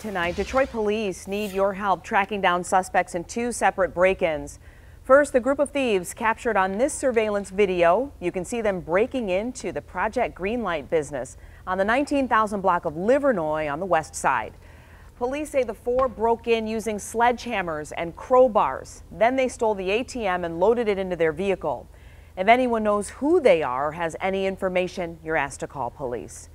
Tonight, Detroit police need your help tracking down suspects in two separate break-ins. First, the group of thieves captured on this surveillance video. You can see them breaking into the Project Greenlight business on the 19,000 block of Livernois on the west side. Police say the four broke in using sledgehammers and crowbars. Then they stole the ATM and loaded it into their vehicle. If anyone knows who they are or has any information, you're asked to call police.